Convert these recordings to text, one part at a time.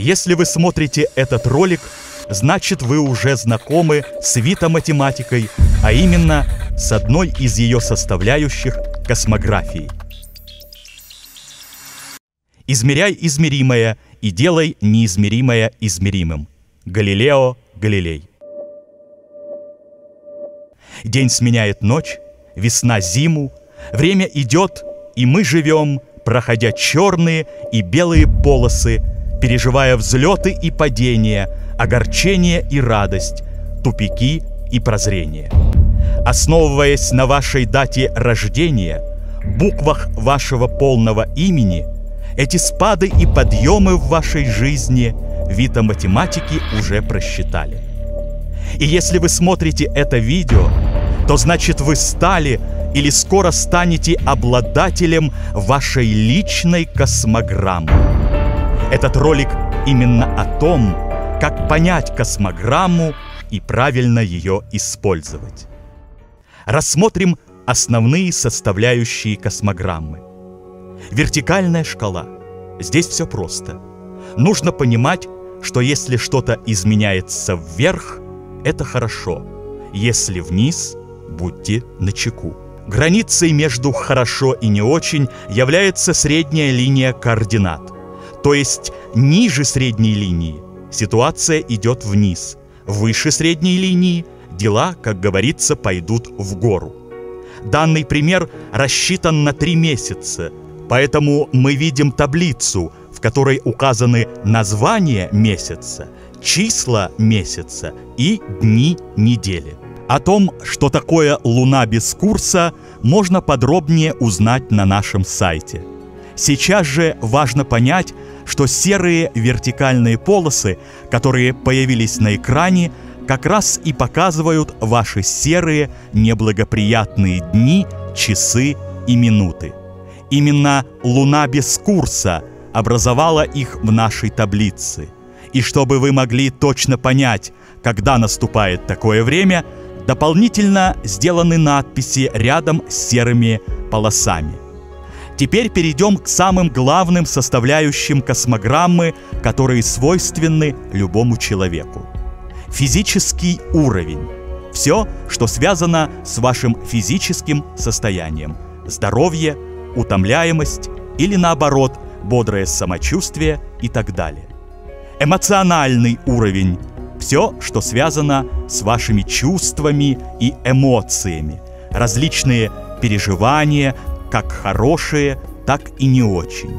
Если вы смотрите этот ролик, значит вы уже знакомы с витоматематикой, а именно с одной из ее составляющих – космографией. Измеряй измеримое и делай неизмеримое измеримым. Галилео Галилей. День сменяет ночь, весна зиму, время идет, и мы живем, проходя черные и белые полосы, переживая взлеты и падения, огорчение и радость, тупики и прозрения. Основываясь на вашей дате рождения, буквах вашего полного имени, эти спады и подъемы в вашей жизни Вита математики уже просчитали. И если вы смотрите это видео, то значит вы стали или скоро станете обладателем вашей личной космограммы. Этот ролик именно о том, как понять космограмму и правильно ее использовать. Рассмотрим основные составляющие космограммы. Вертикальная шкала. Здесь все просто. Нужно понимать, что если что-то изменяется вверх, это хорошо. Если вниз, будьте начеку. Границей между «хорошо» и «не очень» является средняя линия координат. То есть ниже средней линии ситуация идет вниз, выше средней линии дела, как говорится, пойдут в гору. Данный пример рассчитан на три месяца, поэтому мы видим таблицу, в которой указаны название месяца, числа месяца и дни недели. О том, что такое Луна без курса, можно подробнее узнать на нашем сайте. Сейчас же важно понять, что серые вертикальные полосы, которые появились на экране, как раз и показывают ваши серые неблагоприятные дни, часы и минуты. Именно Луна без курса образовала их в нашей таблице. И чтобы вы могли точно понять, когда наступает такое время – Дополнительно сделаны надписи рядом с серыми полосами. Теперь перейдем к самым главным составляющим космограммы, которые свойственны любому человеку. Физический уровень. Все, что связано с вашим физическим состоянием. Здоровье, утомляемость или наоборот, бодрое самочувствие и так далее. Эмоциональный уровень все, что связано с вашими чувствами и эмоциями, различные переживания, как хорошие, так и не очень.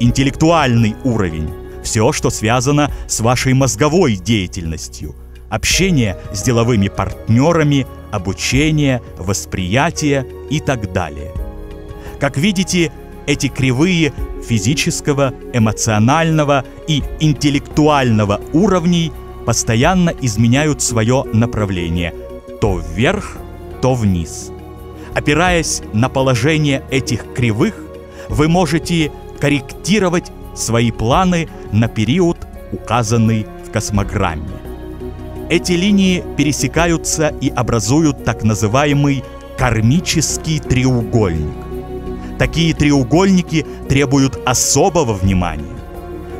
Интеллектуальный уровень – все, что связано с вашей мозговой деятельностью, общение с деловыми партнерами, обучение, восприятие и так далее. Как видите, эти кривые физического, эмоционального и интеллектуального уровней – постоянно изменяют свое направление то вверх, то вниз. Опираясь на положение этих кривых, вы можете корректировать свои планы на период, указанный в космограмме. Эти линии пересекаются и образуют так называемый кармический треугольник. Такие треугольники требуют особого внимания.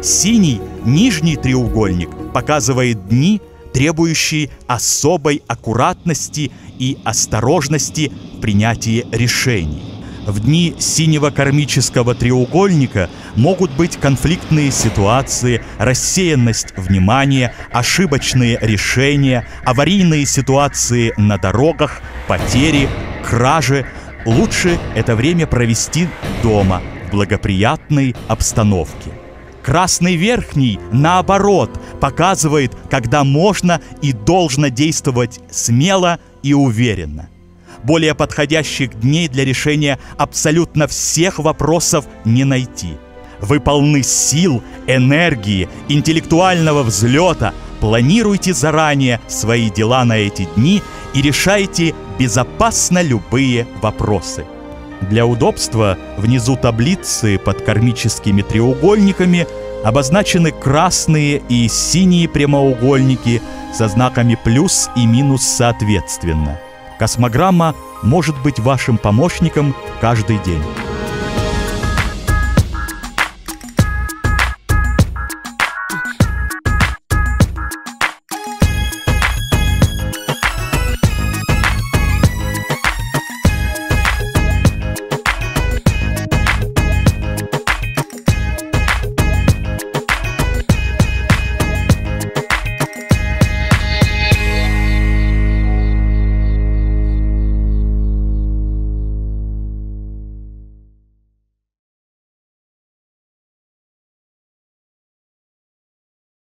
Синий нижний треугольник показывает дни, требующие особой аккуратности и осторожности в принятии решений. В дни синего кармического треугольника могут быть конфликтные ситуации, рассеянность внимания, ошибочные решения, аварийные ситуации на дорогах, потери, кражи. Лучше это время провести дома в благоприятной обстановке. Красный верхний, наоборот, показывает, когда можно и должно действовать смело и уверенно. Более подходящих дней для решения абсолютно всех вопросов не найти. Вы полны сил, энергии, интеллектуального взлета. Планируйте заранее свои дела на эти дни и решайте безопасно любые вопросы. Для удобства внизу таблицы под кармическими треугольниками обозначены красные и синие прямоугольники со знаками плюс и минус соответственно. Космограмма может быть вашим помощником каждый день.